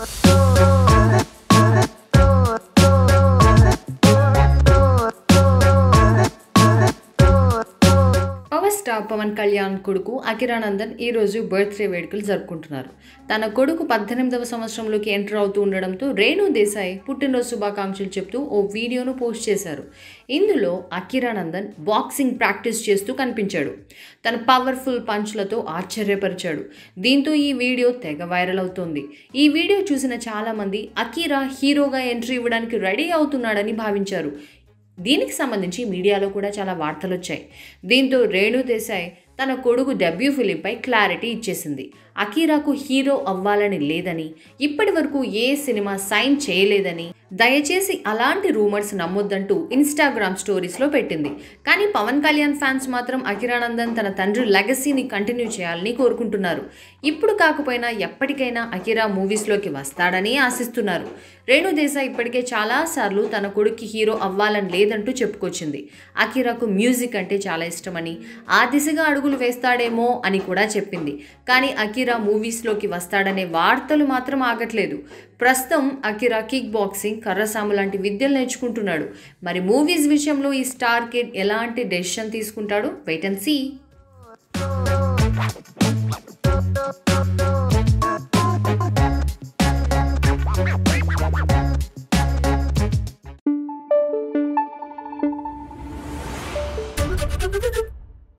Let's go. Star Pawan Kalyan కొడుకు అకిరానందన్ ఈరోజు birthday వేడుకలు జరుపుకుంటున్నారు. తన కొడుకు పద్దెనిమిదవ సంవత్సరంలోకి ఎంటర్ అవుతూ ఉండడంతో రేణు దేశాయ్ పుట్టినరోజు శుభాకాంక్షలు చెప్తూ ఓ వీడియోను పోస్ట్ చేశారు. ఇందులో అకిరానందన్ బాక్సింగ్ ప్రాక్టీస్ చేస్తూ కనిపించాడు. తన పవర్ఫుల్ పంచ్లతో ఆశ్చర్యపరిచాడు. దీంతో ఈ వీడియో తెగ వైరల్ అవుతోంది. ఈ వీడియో చూసిన చాలామంది అకీరా హీరోగా ఎంట్రీ ఇవ్వడానికి రెడీ అవుతున్నాడని భావించారు. దీనికి సంబంధించి మీడియాలో కూడా చాలా వార్తలు వచ్చాయి దీంతో రేణు దేశాయ్ తన కొడుకు డెబ్యూ ఫిలింపై క్లారిటీ ఇచ్చేసింది. అకీరాకు హీరో అవ్వాలని లేదని ఇప్పటి వరకు ఏ సినిమా సైన్ చేయలేదని దయచేసి అలాంటి రూమర్స్ నమ్మొద్దంటూ ఇన్స్టాగ్రామ్ స్టోరీస్లో పెట్టింది. కానీ పవన్ కళ్యాణ్ ఫ్యాన్స్ మాత్రం అకిరానందన్ తన తండ్రి లెగసీని కంటిన్యూ చేయాలని కోరుకుంటున్నారు. ఇప్పుడు కాకపోయినా ఎప్పటికైనా అకిరా మూవీస్లోకి వస్తాడని ఆశిస్తున్నారు. రేణు దేశాయ్ ఇప్పటికే చాలాసార్లు తన కొడుక్కి హీరో అవ్వాలని లేదంటూ చెప్పుకొచ్చింది. అకిరాకు మ్యూజిక్ అంటే చాలా ఇష్టమని ఆ దిశగా అడుగులు అడుగులు వేస్తాడేమో అని కూడా చెప్పింది. కానీ అకిరా మూవీస్లోకి వస్తాడనే వార్తలు మాత్రం ఆగట్లేదు. ప్రస్తుతం అకిరా కిక్ బాక్సింగ్ కర్రసాము లాంటి విద్యలు నేర్చుకుంటున్నాడు. మరి మూవీస్ విషయంలో ఈ స్టార్ కిడ్ ఎలాంటి డెసిషన్ తీసుకుంటాడు? Wait and see.